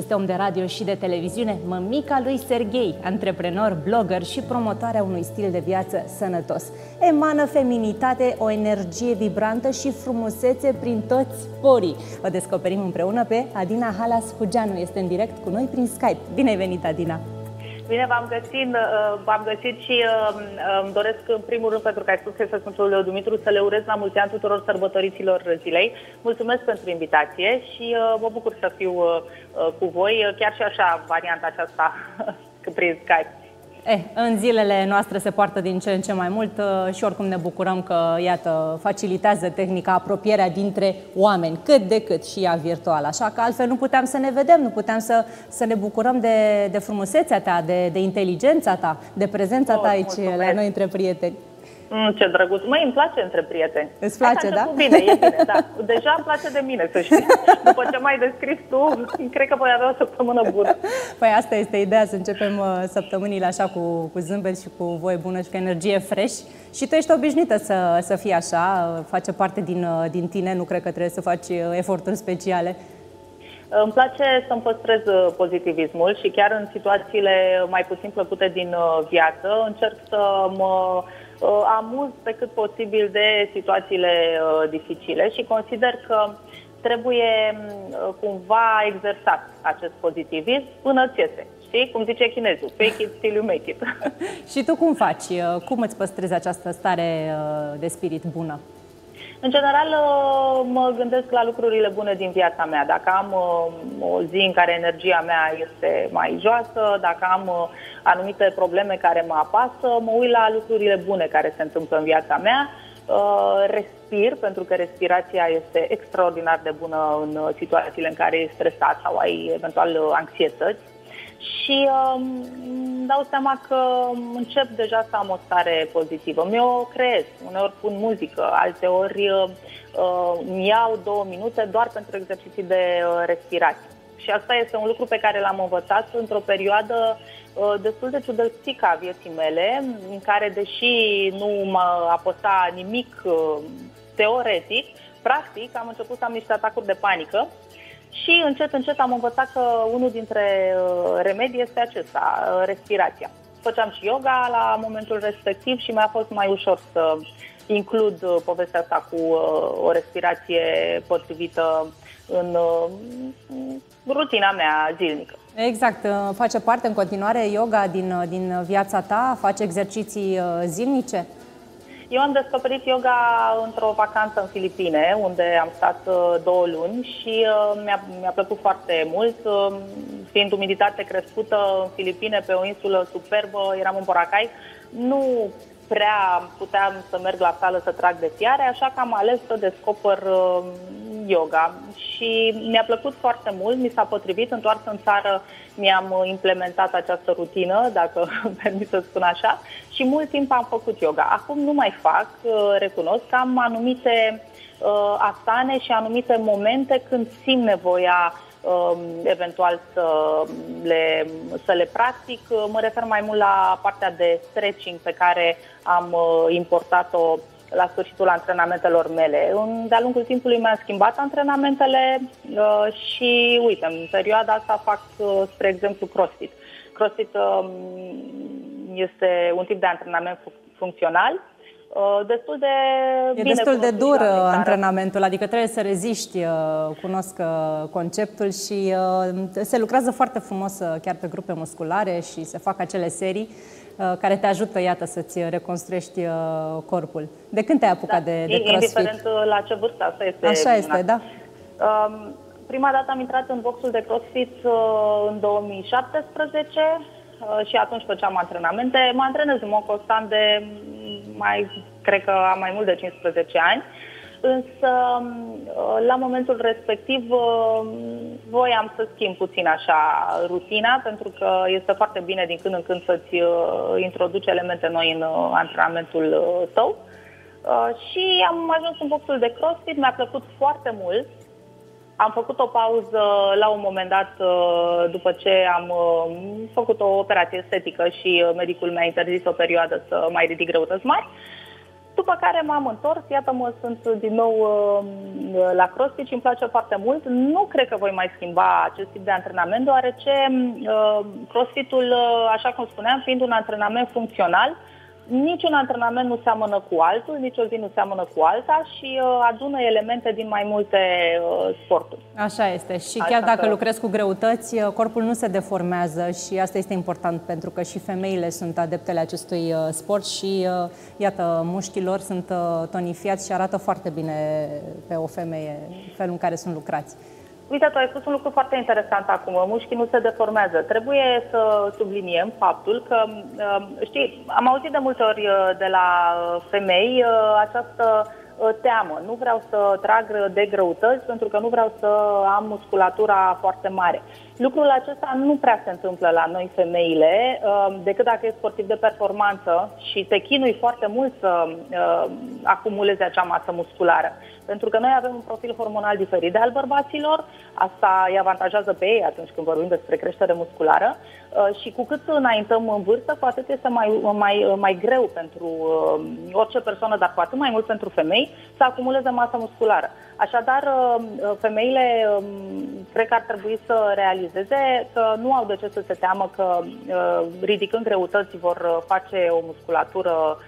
Este om de radio și de televiziune, mămica lui Serghei, antreprenor, blogger și promotoarea unui stil de viață sănătos. Emană feminitate, o energie vibrantă și frumusețe prin toți porii. O descoperim împreună pe Adina Halas Hugeanu. Este în direct cu noi prin Skype. Bine ai venit, Adina! Bine v-am găsit, uh, v-am găsit și uh, uh, îmi doresc în primul rând, pentru că ai spus că este Sfântul Dumitru, să le urez la mulți ani tuturor sărbătoriților zilei. Mulțumesc pentru invitație și mă bucur să fiu cu voi, chiar și așa, varianta aceasta prin Skype. Eh, în zilele noastre se poartă din ce în ce mai mult uh, și oricum ne bucurăm că, iată, facilitează tehnica apropierea dintre oameni, cât de cât și ea virtuală. Așa că altfel nu puteam să ne vedem, nu puteam să, să ne bucurăm de, de frumusețea ta, de, de inteligența ta, de prezența ta aici mulțumesc. la noi între prieteni. Mm, ce drăguț. Măi, îmi place între prieteni. Îți place, da? Bine, e bine, da. Deja îmi place de mine, să știi. După ce mai descris tu, cred că voi avea o săptămână bună. Păi asta este ideea, să începem uh, săptămânile așa cu, cu zâmbet și cu voie bună și cu energie fresh. Și tu ești obișnuită să, să fii așa, uh, face parte din, uh, din tine, nu cred că trebuie să faci eforturi speciale. Îmi place să-mi păstrez pozitivismul și chiar în situațiile mai puțin plăcute din viață încerc să mă Uh, amuz pe cât posibil de situațiile uh, dificile și consider că trebuie uh, cumva exersat acest pozitivism până ți iese. Știi? Cum zice chinezul, fake it till you make it. și tu cum faci? Cum îți păstrezi această stare de spirit bună? În general, uh, mă gândesc la lucrurile bune din viața mea. Dacă am uh, o zi în care energia mea este mai joasă, dacă am uh, anumite probleme care mă apasă, mă uit la lucrurile bune care se întâmplă în viața mea, respir, pentru că respirația este extraordinar de bună în situațiile în care ești stresat sau ai eventual anxietăți și um, îmi dau seama că încep deja să am o stare pozitivă. Mi-o creez, uneori pun muzică, alteori uh, îmi iau două minute doar pentru exerciții de uh, respirație. Și asta este un lucru pe care l-am învățat într-o perioadă uh, destul de ciudățică a vieții mele, în care, deși nu mă apăsa nimic uh, teoretic, practic am început să am niște atacuri de panică și încet, încet am învățat că unul dintre uh, remedii este acesta, uh, respirația. Făceam și yoga la momentul respectiv și mi-a fost mai ușor să includ uh, povestea asta cu o respirație potrivită în rutina mea zilnică. Exact, face parte în continuare yoga din, din viața ta? Faci exerciții zilnice? Eu am descoperit yoga într-o vacanță în Filipine, unde am stat uh, două luni și uh, mi-a, mi-a plăcut foarte mult. Uh, fiind umiditate crescută în Filipine, pe o insulă superbă, eram în Boracay, nu prea puteam să merg la sală să trag de fiare, așa că am ales să descoper yoga și mi-a plăcut foarte mult, mi s-a potrivit, întoars în țară mi-am implementat această rutină, dacă permit să spun așa, și mult timp am făcut yoga. Acum nu mai fac, uh, recunosc că am anumite uh, asane și anumite momente când simt nevoia um, eventual să le, să le practic. Mă refer mai mult la partea de stretching pe care am uh, importat-o la sfârșitul antrenamentelor mele. De-a lungul timpului mi-am schimbat antrenamentele uh, și, uite, în perioada asta fac, uh, spre exemplu, CrossFit. CrossFit uh, este un tip de antrenament funcțional uh, destul de E bine destul de dur antrenamentul, adică trebuie să reziști, uh, cunosc uh, conceptul și se lucrează foarte frumos chiar pe grupe musculare și se fac acele serii Uh, care te ajută, iată, să-ți reconstruiești uh, corpul. De când te-ai apucat da, de, de crossfit? Indiferent uh, la ce vârstă, asta este Așa este, da. Um, prima dată am intrat în boxul de crossfit în 2017 și atunci făceam antrenamente. Mă antrenez în mod constant de mai, cred că am mai mult de 15 ani. Însă, la momentul respectiv, voiam să schimb puțin așa rutina, pentru că este foarte bine din când în când să-ți uh, introduci elemente noi în uh, antrenamentul uh, tău. Și am ajuns în boxul de CrossFit, mi-a plăcut foarte mult. Am făcut o pauză la un moment dat după ce am făcut o operație estetică și medicul mi-a interzis o perioadă să mai ridic greutăți mari. După care m-am întors, iată mă sunt din nou uh, la CrossFit și îmi place foarte mult. Nu cred că voi mai schimba acest tip de antrenament, deoarece uh, CrossFit-ul, uh, așa cum spuneam, fiind un antrenament funcțional, niciun antrenament nu seamănă cu altul, nici o zi nu seamănă cu alta și uh, adună elemente din mai multe uh, sporturi. Așa este. Și Așa chiar dacă că... lucrezi cu greutăți, uh, corpul nu se deformează și asta este important pentru că și femeile sunt adeptele acestui uh, sport și uh, iată, mușchilor sunt uh, tonifiați și arată foarte bine pe o femeie felul în care sunt lucrați. Uite, tu ai spus un lucru foarte interesant acum. Mușchii nu se deformează. Trebuie să subliniem faptul că, um, știi, am auzit de multe ori uh, de la uh, femei uh, această teamă. Nu vreau să trag de greutăți pentru că nu vreau să am musculatura foarte mare. Lucrul acesta nu prea se întâmplă la noi femeile, um, decât dacă e sportiv de performanță și te chinui foarte mult să acumulezi acea masă musculară. Pentru că noi avem un profil hormonal diferit de al bărbaților, asta îi avantajează pe ei atunci când vorbim despre creștere musculară uh, și cu cât înaintăm în vârstă, cu atât este mai, mai, mai greu pentru uh, orice persoană, dar cu atât mai mult pentru femei, să acumuleze masă musculară. Așadar, uh, femeile um, cred că ar trebui să realizeze că nu au de ce să se teamă că ridicând greutăți vor face o musculatură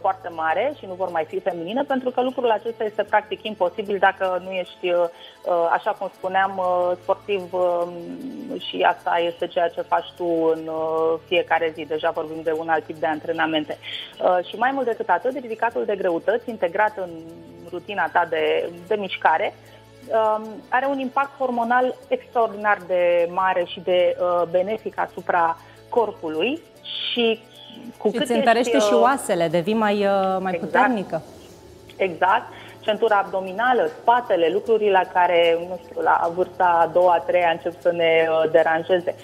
foarte mare și nu vor mai fi feminine, pentru că lucrul acesta este practic imposibil dacă nu ești, uh, așa cum spuneam, uh, sportiv um, și asta este ceea ce faci tu în uh, fiecare zi. Deja vorbim de un alt tip de antrenamente. Și mai mult decât atât, ridicatul de greutăți integrat în rutina ta de, de mișcare, um, are un impact hormonal extraordinar de mare și de benefic asupra corpului și cu și cât îți întărește ești, și oasele, devii mai, mai exact, puternică. Exact centura abdominală, spatele, lucruri la care, nu știu, la vârsta a doua, a treia încep să ne uh, deranjeze.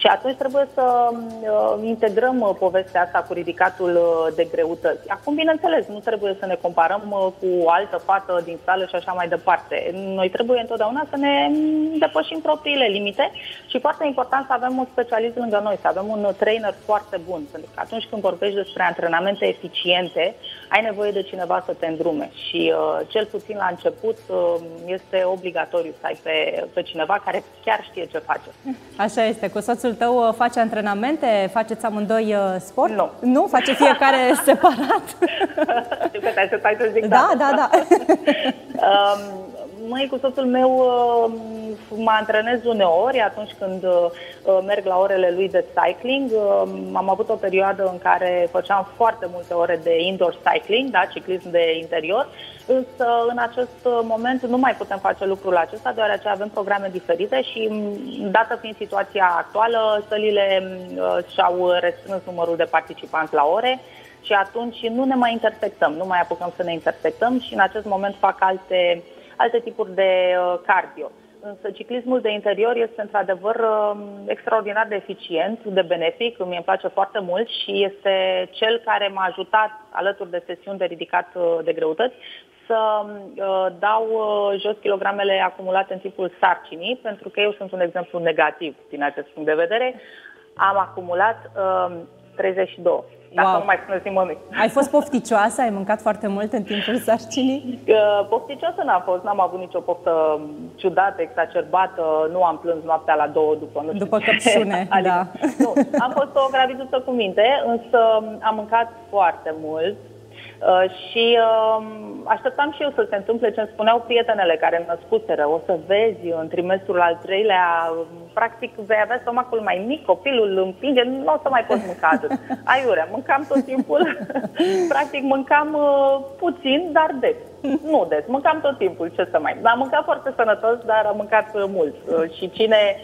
Și atunci trebuie să uh, integrăm uh, povestea asta cu ridicatul uh, de greutăți. Acum, bineînțeles, nu trebuie să ne comparăm uh, cu o altă fată din sală și așa mai departe. Noi trebuie întotdeauna să ne depășim propriile limite și foarte important să avem un specialist lângă noi, să avem un trainer foarte bun. Pentru că atunci când vorbești despre antrenamente eficiente, ai nevoie de cineva să te îndrume. Și uh, cel puțin la început uh, este obligatoriu să ai pe, pe cineva care chiar știe ce face. Așa este. Cu soțul soțul tău uh, face antrenamente? Faceți amândoi uh, sport? Nu. Nu? Face fiecare separat? Știu că te ai să zic da. Da, da, da. um, măi, cu soțul meu uh, mă antrenez uneori atunci când merg la orele lui de cycling. Am avut o perioadă în care făceam foarte multe ore de indoor cycling, da, ciclism de interior Însă, în acest moment, nu mai putem face lucrul acesta, deoarece avem programe diferite și, dată fiind situația actuală, sălile uh, și-au restrâns numărul de participanți la ore și atunci nu ne mai intersectăm, nu mai apucăm să ne intersectăm și în acest moment fac alte, alte tipuri de uh, cardio. Însă ciclismul de interior este într-adevăr um, extraordinar de eficient, de benefic, mi îmi place foarte mult și este cel care m-a ajutat, alături de sesiuni de ridicat uh, de greutăți, să uh, dau uh, jos kilogramele acumulate în timpul sarcinii, pentru că eu sunt un exemplu negativ din acest punct de vedere. Am acumulat uh, 32. Dacă wow. nu mai spuneți mămic. Ai fost pofticioasă? Ai mâncat foarte mult în timpul sarcinii? Uh, pofticioasă n-am fost. N-am avut nicio poftă ciudată, exacerbată. Nu am plâns noaptea la două după nu știu După căpșune, da. Nu, am fost o graviduță cu minte, însă am mâncat foarte mult Uh, și uh, așteptam și eu să se întâmple ce îmi spuneau prietenele care îmi născuseră. O să vezi în trimestrul al treilea, practic vei avea stomacul mai mic, copilul îl împinge, nu o să mai poți mânca atât. Aiurea, mâncam tot timpul, practic mâncam uh, puțin, dar des. Nu des, mâncam tot timpul, ce să mai... Am mâncat foarte sănătos, dar am mâncat mult. Uh, și cine...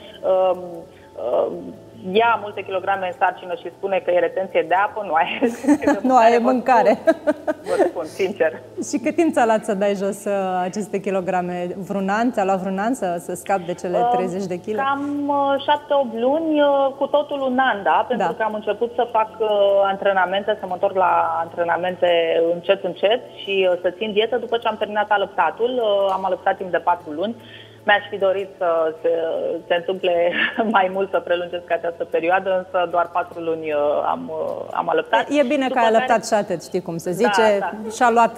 Uh, uh, ia multe kilograme în sarcină și spune că e retenție de apă, nu ai. nu ai mâncare. Vă spun, sincer. și cât timp ți-a luat să dai jos uh, aceste kilograme? Vreun an? Ți-a luat vreun an să, să scapi de cele 30 uh, de kg? Cam uh, 7-8 luni, uh, cu totul un an, da? Pentru da. că am început să fac uh, antrenamente, să mă întorc la antrenamente încet, încet și uh, să țin dietă după ce am terminat alăptatul. Uh, am alăptat timp de 4 luni Mi-aș fi dorit să se, se întâmple mai mult să prelungesc această perioadă, însă doar patru luni uh, am, uh, am alăptat. E bine că ai alăptat care... și atât, știi cum se da, zice. Da, da. Și-a luat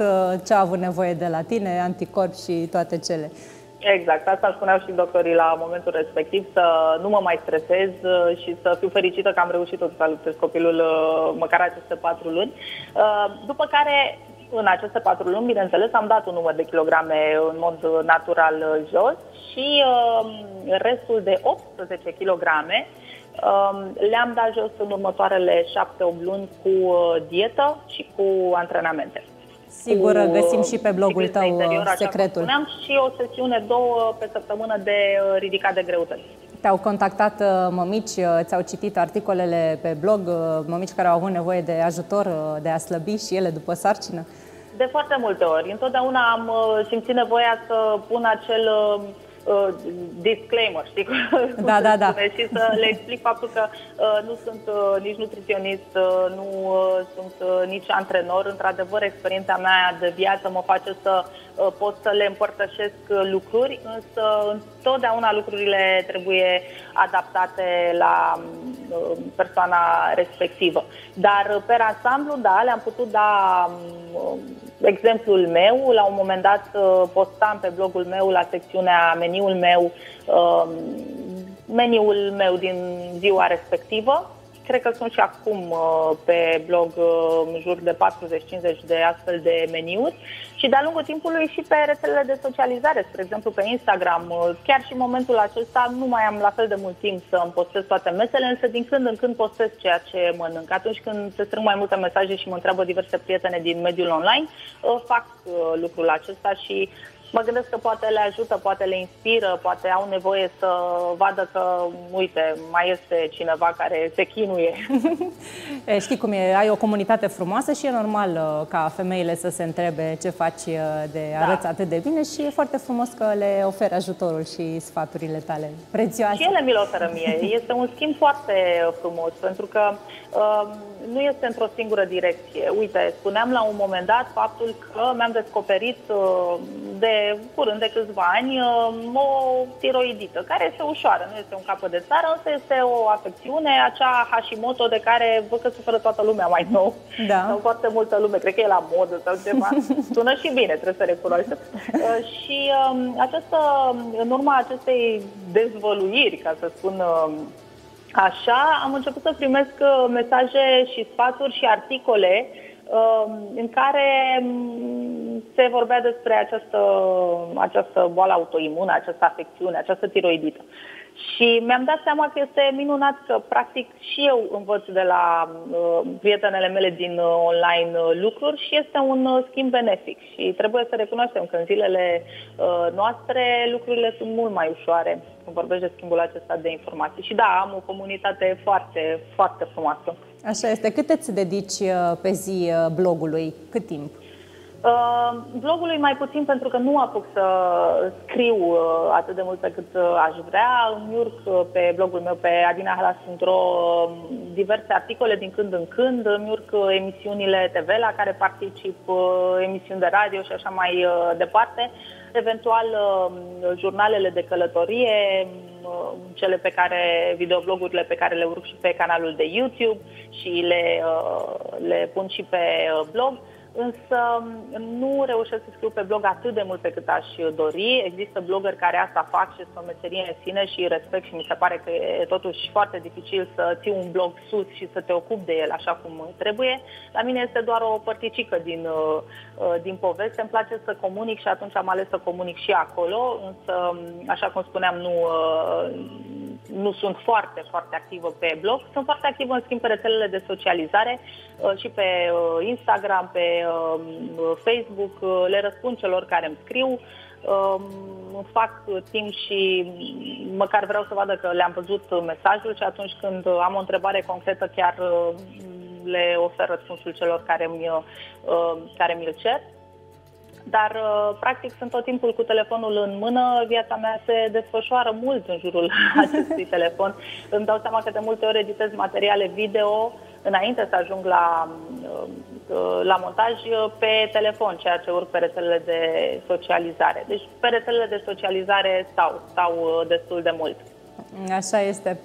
ce a avut nevoie de la tine, anticorp și toate cele. Exact, asta spuneau și doctorii la momentul respectiv, să nu mă mai stresez și să fiu fericită că am reușit tot să alăptez copilul măcar aceste patru luni. După care în aceste patru luni, bineînțeles, am dat un număr de kilograme în mod natural jos și uh, restul de 18 kilograme uh, le-am dat jos în următoarele 7-8 luni cu uh, dietă și cu antrenamente. Sigur, cu, găsim și pe blogul tău interior, secretul. Spuneam, și o sesiune, două pe săptămână de uh, ridicat de greutăți. Te-au contactat uh, mămici, uh, ți-au citit articolele pe blog, mămici care au avut nevoie de ajutor de a slăbi și ele după sarcină? De foarte multe ori. Întotdeauna am uh, simțit nevoia să pun acel uh, uh, disclaimer, știi? Da, da, da. Și să le explic faptul că uh, nu sunt uh, nici nutriționist, uh, nu uh, sunt uh, nici antrenor. Într-adevăr, experiența mea de viață mă face să uh, pot să le împărtășesc uh, lucruri, însă întotdeauna lucrurile trebuie adaptate la uh, persoana respectivă. Dar, uh, pe ansamblu, da, le-am putut da uh, exemplul meu. La un moment dat uh, postam pe blogul meu la secțiunea meniul meu, um, meniul meu din ziua respectivă. Cred că sunt și acum uh, pe blog uh, în jur de 40-50 de astfel de meniuri și de-a lungul timpului și pe rețelele de socializare, spre exemplu pe Instagram. Chiar și în momentul acesta nu mai am la fel de mult timp să îmi postez toate mesele, însă din când în când postez ceea ce mănânc. Atunci când se strâng mai multe mesaje și mă întreabă diverse prietene din mediul online, fac lucrul acesta și mă gândesc că poate le ajută, poate le inspiră, poate au nevoie să vadă că, uite, mai este cineva care se chinuie. Știi cum e, ai o comunitate frumoasă și e normal uh, ca femeile să se întrebe ce faci uh, de da. arăți da. atât de bine și e foarte frumos că le oferi ajutorul și sfaturile tale prețioase. Și ele mi le oferă mie. Este un schimb foarte frumos, pentru că uh, nu este într-o singură direcție. Uite, spuneam la un moment dat faptul că mi-am descoperit uh, de curând de câțiva ani uh, o tiroidită, care este ușoară, nu este un capăt de țară, însă este o afecțiune, acea Hashimoto de care văd că suferă toată lumea mai nou. Da. Sau foarte multă lume, cred că e la modă sau ceva. Sună și bine, trebuie să recunoaștem. Uh, și um, această, în urma acestei dezvăluiri, ca să spun Așa, am început să primesc uh, mesaje și sfaturi și articole um, în care mm, se vorbea despre această, această boală autoimună, această afecțiune, această tiroidită. Și mi-am dat seama că este minunat că, practic, și eu învăț de la uh, prietenele mele din uh, online uh, lucruri și este un uh, schimb benefic. Și trebuie să recunoaștem că în zilele uh, noastre lucrurile sunt mult mai ușoare când vorbești de schimbul acesta de informații. Și da, am o comunitate foarte, foarte frumoasă. Așa este. Cât îți dedici uh, pe zi uh, blogului? Cât timp? Uh, blogului mai puțin pentru că nu apuc să scriu uh, atât de mult pe cât uh, aș vrea. Îmi urc uh, pe blogul meu pe adinahalas.ro uh, diverse articole din când în când. Îmi urc uh, emisiunile TV la care particip, emisiuni de radio și așa mai departe. Eventual jurnalele de călătorie, cele pe care, videoblogurile pe care le urc și pe canalul de YouTube și le, le pun și pe blog însă nu reușesc să scriu pe blog atât de mult pe cât aș dori. Există blogări care asta fac și este o meserie în sine și respect și mi se pare că e totuși foarte dificil să ții un blog sus și să te ocupi de el așa cum trebuie. La mine este doar o părticică din, uh, uh, din poveste. Îmi place să comunic și atunci am ales să comunic și acolo, însă, așa cum spuneam, nu, uh, nu sunt foarte, foarte activă pe blog. Sunt foarte activă, în schimb, pe rețelele de socializare și pe Instagram, pe Um, Facebook, uh, le răspund celor care îmi scriu, um, fac timp și măcar vreau să vadă că le-am văzut mesajul și atunci când am o întrebare concretă chiar uh, le ofer răspunsul celor care mi, uh, care mi-l cer. Dar, practic, sunt tot timpul cu telefonul în mână, viața mea se desfășoară mult în jurul acestui telefon. Îmi dau seama că de multe ori editez materiale video înainte să ajung la la montaj pe telefon, ceea ce urc pe rețelele de socializare. Deci pe rețelele de socializare stau, stau destul de mult. Așa este.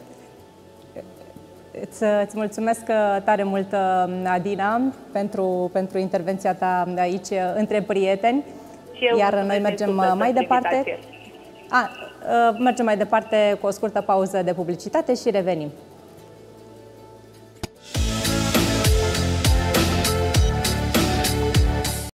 Îți, îți mulțumesc tare mult, Adina, pentru, pentru intervenția ta aici între prieteni. Iar noi mergem mai departe. A, mergem mai departe cu o scurtă pauză de publicitate și revenim.